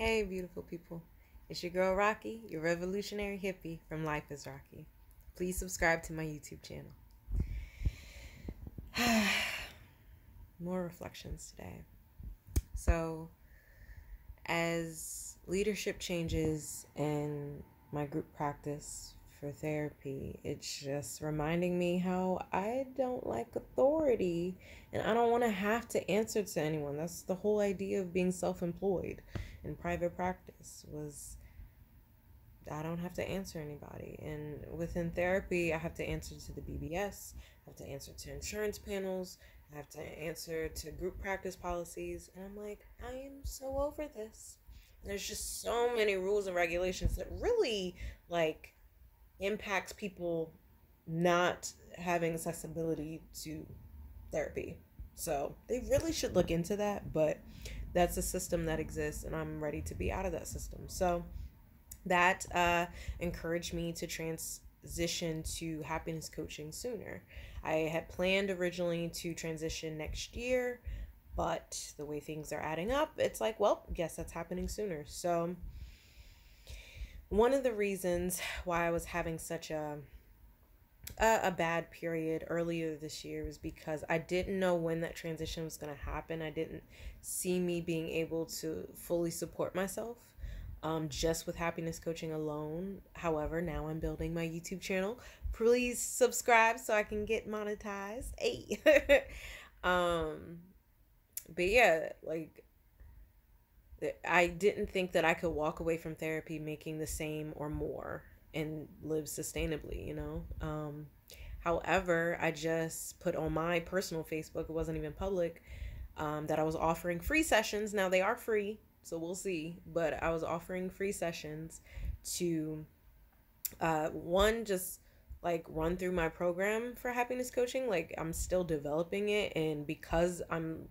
Hey, beautiful people. It's your girl Rocqi, your revolutionary hippie from Life is Rocqi. Please subscribe to my YouTube channel. More reflections today. So, as leadership changes in my group practice for therapy, it's just reminding me how I don't like authority and I don't want to have to answer to anyone. That's the whole idea of being self employed in private practice was I don't have to answer anybody. And within therapy, I have to answer to the BBS, I have to answer to insurance panels, I have to answer to group practice policies. And I'm like, I am so over this. There's just so many rules and regulations that really like impacts people not having accessibility to therapy. So they really should look into that, but that's a system that exists and I'm ready to be out of that system. So that uh, encouraged me to transition to happiness coaching sooner. I had planned originally to transition next year, but the way things are adding up, it's like, well, guess that's happening sooner. So one of the reasons why I was having such a a, a bad period earlier this year was because I didn't know when that transition was going to happen. I didn't see me being able to fully support myself um, just with happiness coaching alone. However, now I'm building my YouTube channel. Please subscribe so I can get monetized. Hey. um, but yeah, like I didn't think that I could walk away from therapy making the same or more and live sustainably, you know? Um, however, I just put on my personal Facebook, it wasn't even public, um, that I was offering free sessions. Now they are free, so we'll see, but I was offering free sessions to uh, one, just like run through my program for happiness coaching. Like I'm still developing it, and because I'm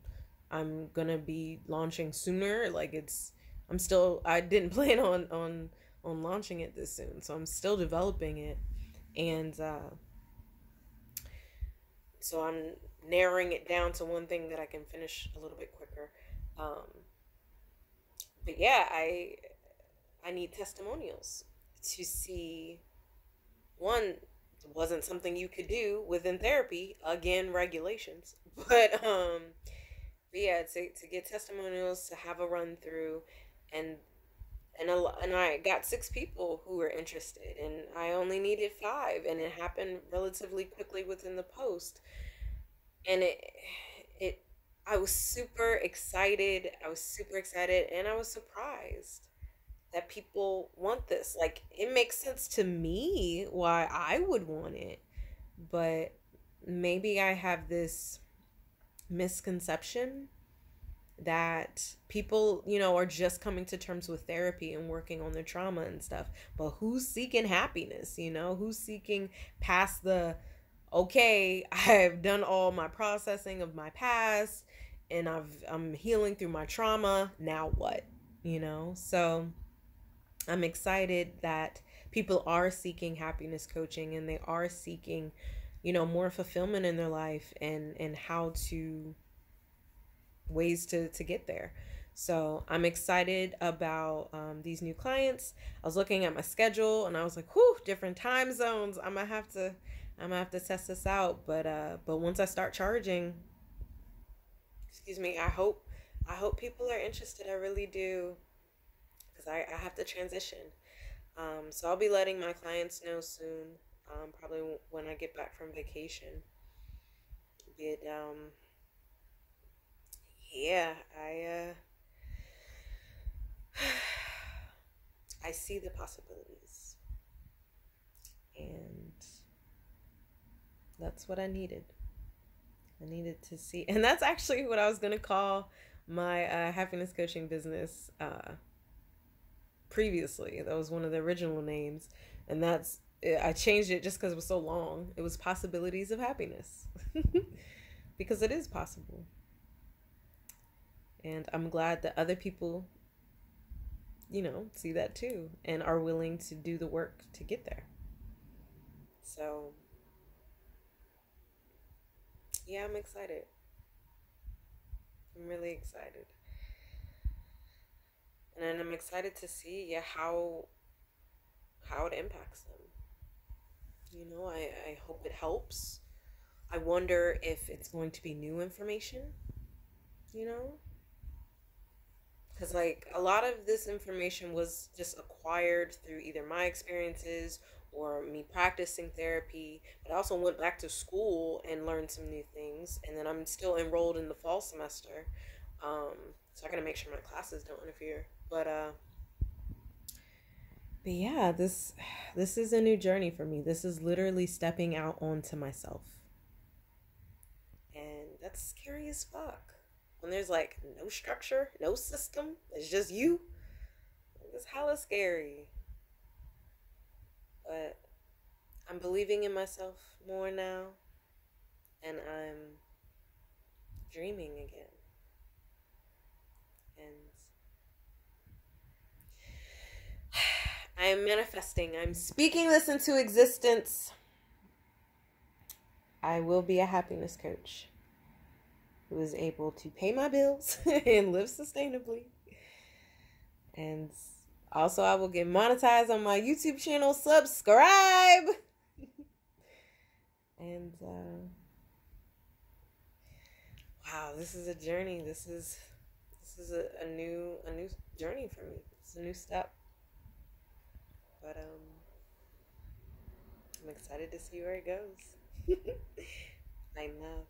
I'm gonna be launching sooner, like it's I'm still I didn't plan on on on launching it this soon. So I'm still developing it. And uh, so I'm narrowing it down to one thing that I can finish a little bit quicker. Um, but yeah, I I need testimonials to see one wasn't something you could do within therapy again regulations but um but yeah to, to get testimonials to have a run through and and a, and I got six people who were interested, and I only needed five, and it happened relatively quickly within the post, and it it I was super excited. I was super excited, and I was surprised that people want this. Like it makes sense to me why I would want it, but maybe I have this misconception that people, you know, are just coming to terms with therapy and working on their trauma and stuff. But who's seeking happiness, you know? Who's seeking past the okay, I've done all my processing of my past and I've I'm healing through my trauma. Now what? You know? So I'm excited that people are seeking happiness coaching and they are seeking, you know, more fulfillment in their life and and how to ways to to get there. So I'm excited about um, these new clients. I was looking at my schedule and I was like, "Whew, different time zones. I'm gonna have to, I'm gonna have to test this out." But uh, but once I start charging, excuse me, I hope, I hope people are interested. I really do, because I I have to transition. Um, so I'll be letting my clients know soon. Um, probably when I get back from vacation. Get um yeah, I uh I see the possibilities. And that's what I needed. I needed to see and that's actually what I was going to call my uh, happiness coaching business uh previously. That was one of the original names and that's I changed it just because it was so long. It was possibilities of happiness. because it is possible. And I'm glad that other people, you know, see that too and are willing to do the work to get there. So, yeah, I'm excited. I'm really excited. and I'm excited to see yeah how how it impacts them. You know, I, I hope it helps. I wonder if it's going to be new information, you know? Because, like, a lot of this information was just acquired through either my experiences or me practicing therapy. But I also went back to school and learned some new things. And then I'm still enrolled in the fall semester. Um, so I gotta make sure my classes don't interfere. But, uh, but yeah, this this is a new journey for me. This is literally stepping out onto myself. And that's scary as fuck. When there's like no structure, no system, it's just you. It's hella scary. But I'm believing in myself more now. And I'm dreaming again. And I am manifesting. I'm speaking this into existence. I will be a happiness coach who is able to pay my bills and live sustainably. And also, I will get monetized on my YouTube channel. Subscribe. and uh, wow, this is a journey. This is this is a, a new a new journey for me. It's a new step. But um, I'm excited to see where it goes. I know.